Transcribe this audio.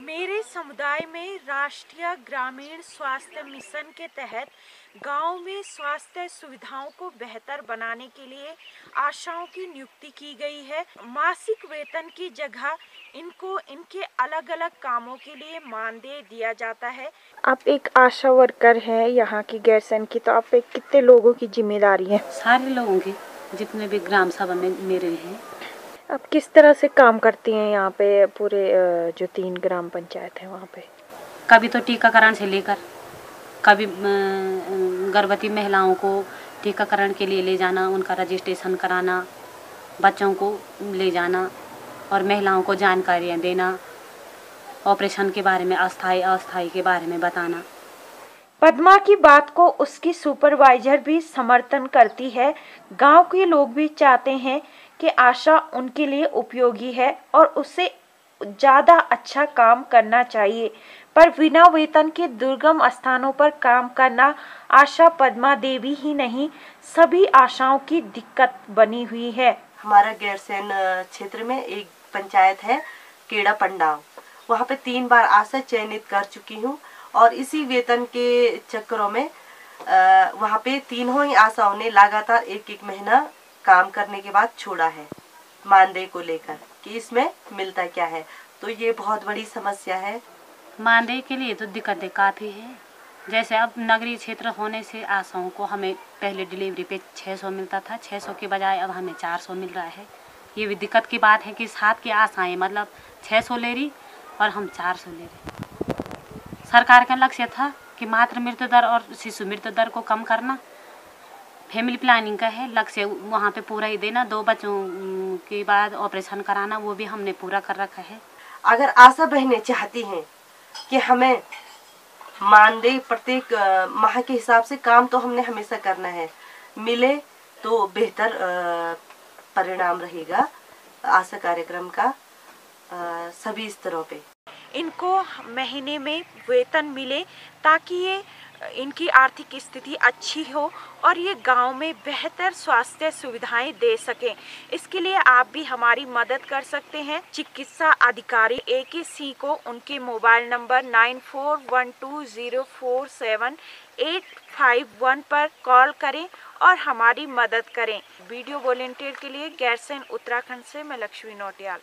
मेरे समुदाय में राष्ट्रीय ग्रामीण स्वास्थ्य मिशन के तहत गाँव में स्वास्थ्य सुविधाओं को बेहतर बनाने के लिए आशाओं की नियुक्ति की गई है। मासिक वेतन की जगह इनको इनके अलग अलग कामों के लिए मानदेय दिया जाता है। आप एक आशा वर्कर हैं यहाँ की गैरसैन की तो आप एक कितने लोगों की ज़िम्मेदारी है? सारे लोगों की जितने भी ग्राम सभा में मेरे हैं आप किस तरह से काम करती हैं यहाँ पे पूरे जो तीन ग्राम पंचायत है वहाँ पे? कभी तो टीकाकरण से लेकर कभी गर्भवती महिलाओं को टीकाकरण के लिए ले जाना उनका रजिस्ट्रेशन कराना बच्चों को ले जाना और महिलाओं को जानकारियाँ देना ऑपरेशन के बारे में अस्थाई अस्थाई के बारे में बताना। पद्मा की बात को उसकी सुपरवाइजर भी समर्थन करती है। गाँव के लोग भी चाहते हैं कि आशा उनके लिए उपयोगी है और उसे ज़्यादा अच्छा काम करना चाहिए। पर बिना वेतन के दुर्गम स्थानों पर काम करना आशा पद्मा देवी ही नहीं, सभी आशाओं की दिक्कत बनी हुई है। हमारा गैरसैन क्षेत्र में एक पंचायत है, केड़ा पंडाव। वहाँ पे तीन बार आशा चयनित कर चुकी हूँ और इसी वेतन के चक्करों में वहाँ पे तीनों ही आशाओं ने लगातार एक एक महीना काम करने के बाद छोड़ा है। मानदेय को लेकर कि इसमें मिलता क्या है। तो ये बहुत बड़ी समस्या है। मानदेय के लिए तो दिक्कतें काफ़ी हैं। जैसे अब नगरीय क्षेत्र होने से आशाओं को हमें पहले डिलीवरी पे 600 मिलता था। 600 के बजाय अब हमें 400 मिल रहा है। ये भी दिक्कत की बात है कि सात की आशाएँ मतलब 600 ले रही और हम 400 ले रहे। सरकार का लक्ष्य था कि मातृ मृत्यु दर और शिशु मृत्यु दर को कम करना। फैमिली प्लानिंग का है। लक्ष्य वहाँ पे पूरा ही देना। दो बच्चों के बाद ऑपरेशन कराना वो भी हमने पूरा कर रखा है। अगर आशा बहनें चाहती हैं कि हमें मानदेय प्रत्येक माह के हिसाब से काम तो हमने हमेशा करना है मिले तो बेहतर परिणाम रहेगा आशा कार्यक्रम का सभी स्तरों पे। इनको महीने में वेतन मिले ताकि ये इनकी आर्थिक स्थिति अच्छी हो और ये गाँव में बेहतर स्वास्थ्य सुविधाएँ दे सकें। इसके लिए आप भी हमारी मदद कर सकते हैं। चिकित्सा अधिकारी ए के सी को उनके mobile number nine four one two zero four seven eight five one पर कॉल करें और हमारी मदद करें। वीडियो वॉलेंटियर के लिए गैरसैन उत्तराखंड से मैं लक्ष्मी नोटियाल।